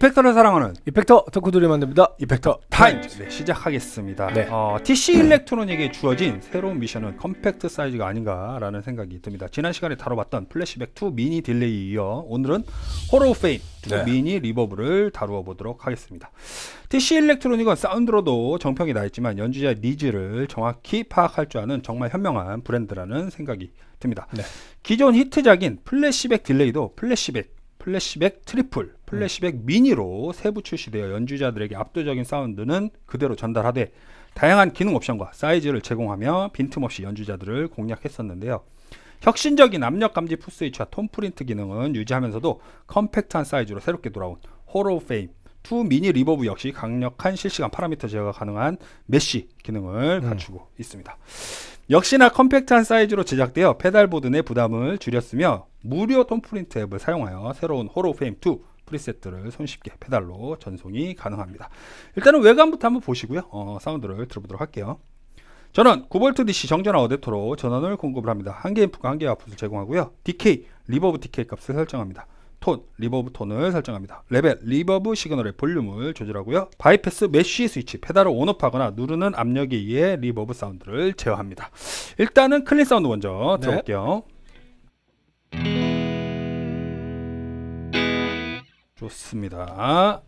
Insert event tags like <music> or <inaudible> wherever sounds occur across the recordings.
이펙터를 사랑하는 이펙터 덕후들이 만듭니다. 이펙터 타임즈 네, 시작하겠습니다. 네. 어, TC 일렉트로닉에 주어진 새로운 미션은 compact 사이즈가 아닌가라는 생각이 듭니다. 지난 시간에 다뤄봤던 플래시백 2 Mini Delay 이어 오늘은 호로 페인 2 네. Mini Reverb를 다루어 보도록 하겠습니다. TC 일렉트로닉은 사운드로도 정평이 나 있지만 연주자의 needs를 정확히 파악할 줄 아는 정말 현명한 브랜드라는 생각이 듭니다. 네. 기존 히트작인 Flashback Delay도 Flashback, Flashback Triple, Flashback Mini로 세부 출시되어 연주자들에게 압도적인 사운드는 그대로 전달하되 다양한 기능 옵션과 사이즈를 제공하며 빈틈없이 연주자들을 공략했었는데요. 혁신적인 압력 감지 풋스위치와 TonePrint 기능은 유지하면서도 compact한 사이즈로 새롭게 돌아온 Hall of Fame 2 Mini Reverb 역시 강력한 실시간 파라미터 제어가 가능한 MASH 기능을 갖추고 있습니다. 역시나 compact한 사이즈로 제작되어 pedalboard 내 부담을 줄였으며 무료 TonePrint 앱을 사용하여 새로운 호로 페임 2 프리셋들을 손쉽게 페달로 전송이 가능합니다. 일단은 외관부터 한번 보시고요. 어, 사운드를 들어보도록 할게요. 저는 9V DC 정전압 어댑터로 전원을 공급을 합니다. 한 개 input과 한 개 아웃풋을 제공하고요. Decay, reverb decay 값을 설정합니다. 톤, reverb 톤을 설정합니다. 레벨, reverb 시그널의 볼륨을 조절하고요. 바이패스 MASH 스위치, 페달을 on/off하거나 누르는 압력에 의해 reverb 사운드를 제어합니다. 일단은 clean 사운드 먼저 네. 들어볼게요. 좋습니다.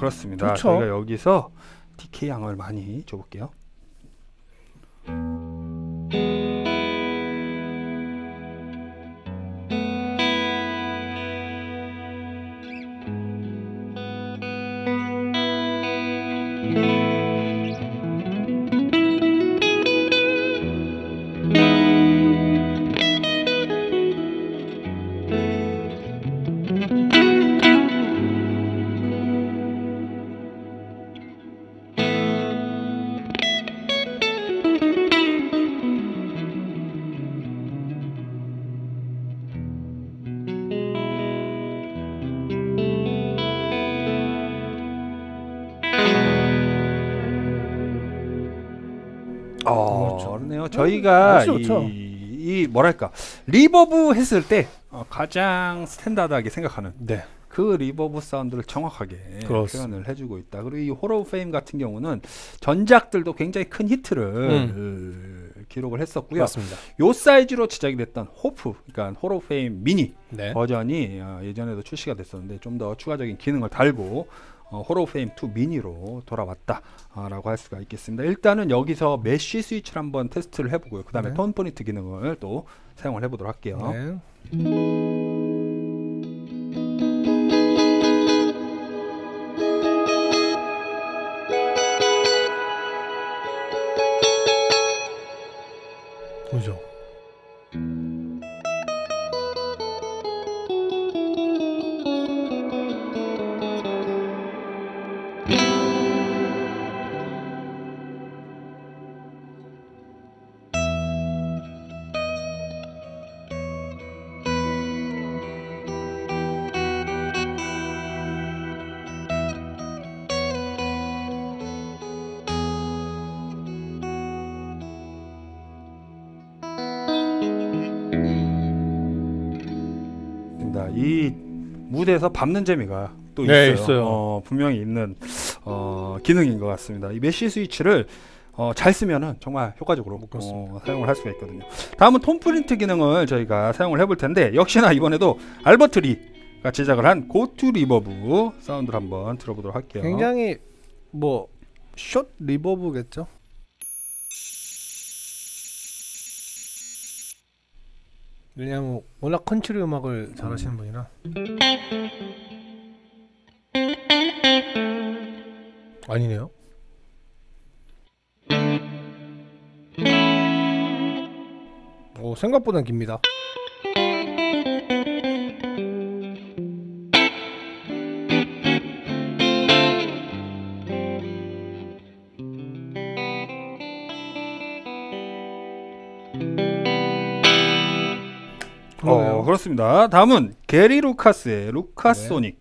그렇습니다. 그렇죠. 저희가 여기서 DK 양을 많이 줘볼게요. 그렇죠. 그러네요. 저희가 좋죠. 이, 이 뭐랄까 reverb 했을 때 어, 가장 standard하게 생각하는 네. 그 reverb 사운드를 정확하게 그렇습니다. 표현을 해주고 있다. 그리고 이 Hall of Fame 같은 경우는 전작들도 굉장히 큰 히트를 음. 기록을 했었고요. 맞습니다. 요 사이즈로 제작이 됐던 호프, 그러니까 Hall of Fame Mini 네. 버전이 어, 예전에도 출시가 됐었는데 좀 더 추가적인 기능을 달고 어, Hall of Fame 2 Mini로 돌아왔다라고 할 수가 있겠습니다. 일단은 여기서 MASH 스위치를 한번 테스트를 해보고요. 그 다음에 네. TonePrint 기능을 또 사용을 해보도록 할게요. 네. 이 무대에서 밟는 재미가 또 네, 있어요. 있어요. 어, 분명히 있는 어, 기능인 것 같습니다. 이 MASH 스위치를 어, 잘 쓰면은 정말 효과적으로 어, 사용을 할 수가 있거든요. 다음은 TonePrint 기능을 저희가 사용을 해볼 텐데 역시나 이번에도 알버트 리가 제작을 한 go-to reverb 사운드를 한번 들어보도록 할게요. 굉장히 뭐 숏 리버브겠죠. 왜냐하면 워낙 컨트리 음악을 잘하시는 분이라 아니네요. 오 생각보다 깁니다 그러네요. 그렇습니다. 다음은 게리 루카스의 네. 루카스 소닉.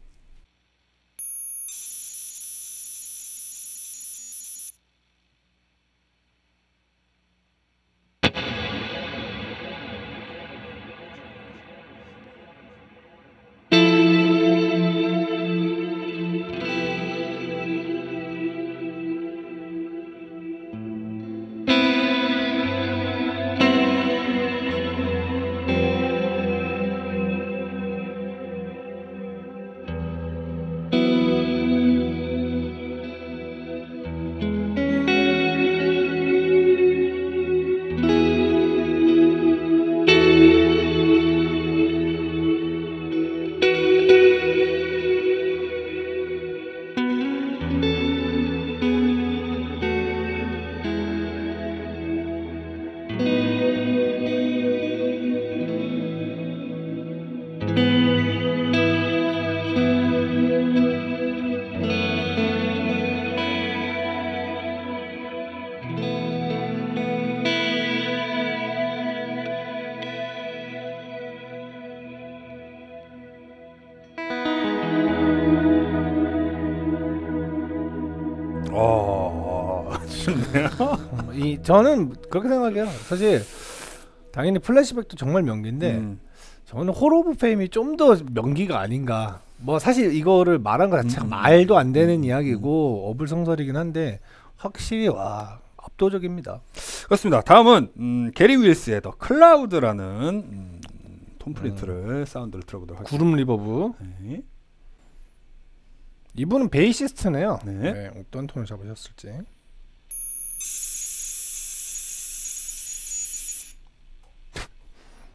<laughs> 이 저는 그렇게 생각해요. 사실 당연히 Flashback도 정말 명기인데 음. 저는 Hall of Fame이 좀 더 명기가 아닌가. 뭐 사실 이거를 말한 것 자체가 음. 말도 안 되는 이야기고 어불성설이긴 한데 확실히 와 압도적입니다. 그렇습니다. 다음은 음, 게리 윌스의 The Cloud라는 음, TonePrint를 사운드를 들어보도록 하겠습니다. 구름 reverb. 네. 이분은 베이시스트네요. 네. 네, 어떤 톤을 잡으셨을지.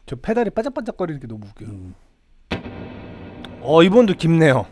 저 페달이 반짝반짝거리는 게 너무 웃겨요. 음. 어 이번도 깊네요.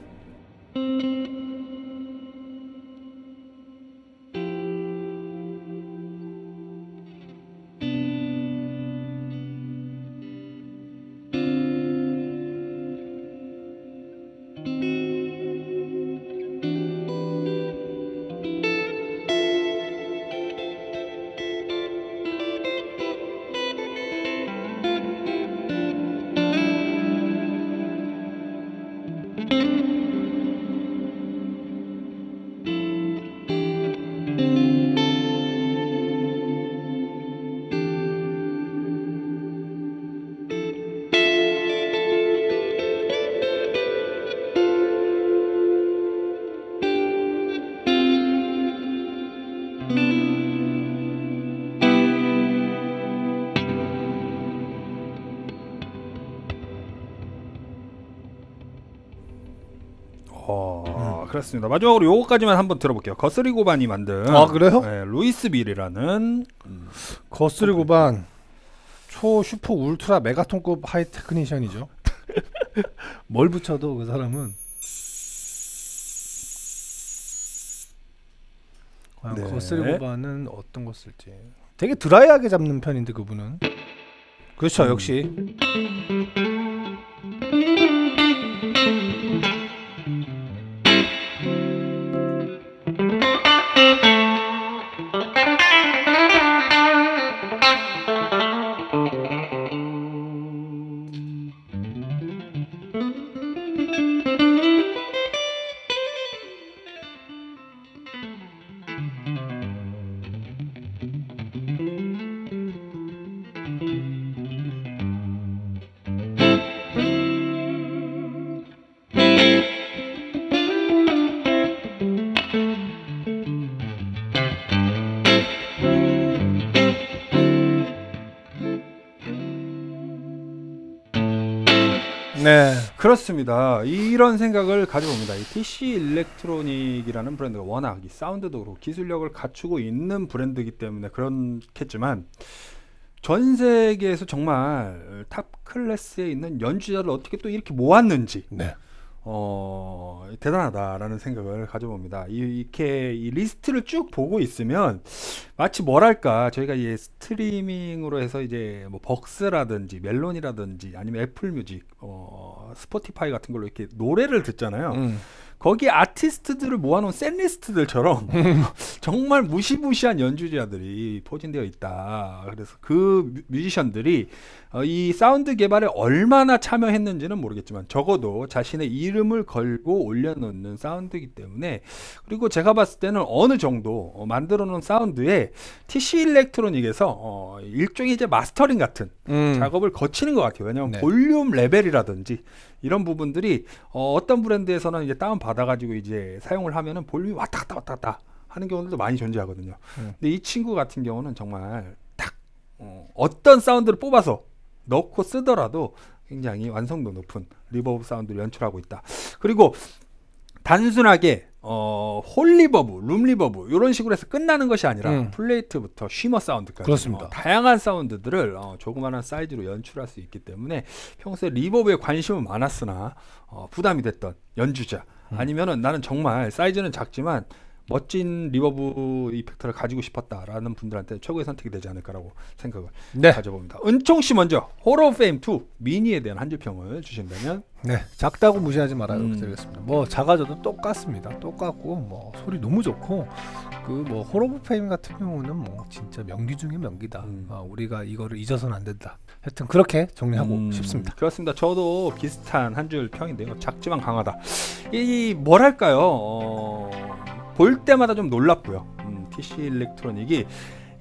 어, 그렇습니다. 마지막으로 요거까지만 한번 들어볼게요. 거스리 고반이 만든 아, 그래요? 네, 루이스 빌이라는 거스리 고반 초 슈퍼 울트라 메가톤급 high technician이죠. <laughs> 뭘 붙여도 그 사람은 과연 네. 거스리 고반은 어떤 거 쓸지 되게 드라이하게 잡는 편인데 그분은 그렇죠 음. 역시 네 그렇습니다. 이런 생각을 가져봅니다. 이 TC 일렉트로닉이라는 브랜드가 워낙 이 사운드도 그렇고 기술력을 갖추고 있는 브랜드이기 때문에 그렇겠지만 전 세계에서 정말 top class에 있는 연주자를 어떻게 또 이렇게 모았는지 네. 어, 대단하다라는 생각을 가져봅니다. 이, 이렇게 이 리스트를 쭉 보고 있으면 마치 뭐랄까 저희가 이 스트리밍으로 해서 이제 뭐 벅스라든지 멜론이라든지 아니면 Apple Music, 어, Spotify 같은 걸로 이렇게 노래를 듣잖아요. 음. 거기 아티스트들을 모아놓은 setlist들처럼 <laughs> 정말 무시무시한 연주자들이 포진되어 있다. 그래서 그 뮤- 뮤지션들이 어, 이 사운드 개발에 얼마나 참여했는지는 모르겠지만 적어도 자신의 이름을 걸고 올려놓는 사운드이기 때문에 그리고 제가 봤을 때는 어느 정도 어, 만들어 놓은 사운드에 TC 일렉트로닉에서 어, 일종의 이제 마스터링 같은 음. 작업을 거치는 것 같아요. 왜냐하면 네. 볼륨 레벨이라든지 이런 부분들이 어, 어떤 브랜드에서는 이제 다운 받아가지고 이제 사용을 하면은 볼륨이 왔다 갔다 왔다 갔다 하는 경우들도 많이 존재하거든요. 음. 근데 이 친구 같은 경우는 정말 딱 어, 어떤 사운드를 뽑아서 넣고 쓰더라도 굉장히 완성도 높은 reverb 사운드를 연출하고 있다. 그리고 단순하게 어, hall reverb, room reverb 이런 식으로 해서 끝나는 것이 아니라 음. plate부터 shimmer 사운드까지 그렇습니다. 어, 다양한 사운드들을 어, 조그마한 사이즈로 연출할 수 있기 때문에 평소에 리버브에 관심은 많았으나 어, 부담이 됐던 연주자 음. 아니면은 나는 정말 사이즈는 작지만 멋진 reverb effector를 가지고 싶었다라는 분들한테 최고의 선택이 되지 않을까라고 생각을 네. 가져봅니다. 은총 씨 먼저 Hall of Fame 2 Mini에 대한 한 줄 평을 주신다면 네. 작다고 무시하지 말아요. 음. 드리겠습니다. 뭐 작아져도 똑같습니다. 똑같고 뭐 소리 너무 좋고 그 뭐 Hall of Fame 같은 경우는 뭐 진짜 명기 중에 명기다. 음. 아, 우리가 이거를 잊어서는 안 된다. 하여튼 그렇게 정리하고 음, 싶습니다. 그렇습니다. 저도 비슷한 한 줄 평인데요. 작지만 강하다. 이 뭐랄까요? 어, 볼 때마다 좀 놀랍고요. 음, TC 일렉트로닉이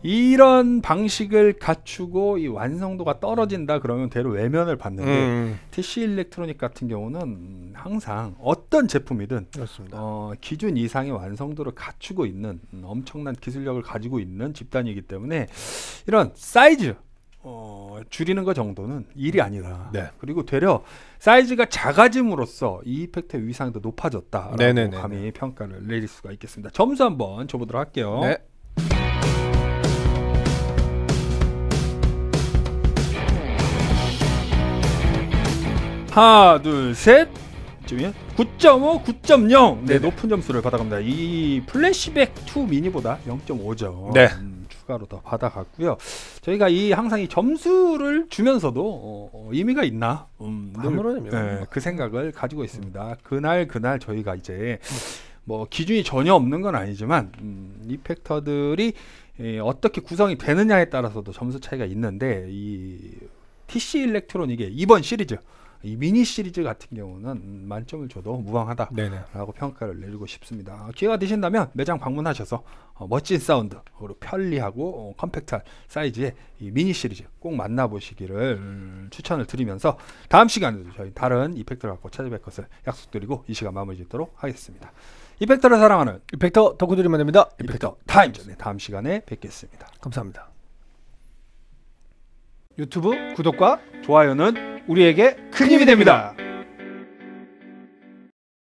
이런 방식을 갖추고 이 완성도가 떨어진다 그러면 대로 외면을 받는데 음. TC 일렉트로닉 같은 경우는 음, 항상 어떤 제품이든. 어, 기준 이상의 완성도를 갖추고 있는 음, 엄청난 기술력을 가지고 있는 집단이기 때문에 이런 사이즈 어, 줄이는 것 정도는 일이 아니다. 네. 그리고 되려 사이즈가 작아짐으로써 이 effect의 위상도 높아졌다라고 네네네네. 감히 평가를 내릴 수가 있겠습니다. 점수 한번 줘보도록 할게요. 네. 하나, 둘, 셋. 쯤이면 9.5, 9.0. 네, 네네. 높은 점수를 받아갑니다. 이 플래시백 2 Mini보다 0.5점 네. 음, 추가로 더 받아갔고요. 저희가 이 항상 이 점수를 주면서도 어, 어, 의미가 있나? 음, 늘, 없는 그 생각을 가지고 있습니다. 그날 그날 저희가 이제 뭐 기준이 전혀 없는 건 아니지만 음, effector들이 예, 어떻게 구성이 되느냐에 따라서도 점수 차이가 있는데 이 TC 일렉트로닉의 이번 시리즈 이 미니 시리즈 같은 경우는 음, 만점을 줘도 무방하다. 네네. 라고 평가를 내리고 싶습니다. 기회가 되신다면 매장 방문하셔서 어, 멋진 사운드 그리고 편리하고 어, 컴팩트한 사이즈의 이 미니 시리즈 꼭 만나보시기를 음, 추천을 드리면서 다음 시간에도 저희 다른 이펙터를 갖고 찾아뵐 것을 약속드리고 이 시간 마무리 짓도록 하겠습니다. 이펙터를 사랑하는 이펙터 덕후들이 만듭니다. 이펙터 타임즈 네, 다음 시간에 뵙겠습니다. 감사합니다. 유튜브 구독과 좋아요는 우리에게 큰 힘이 됩니다.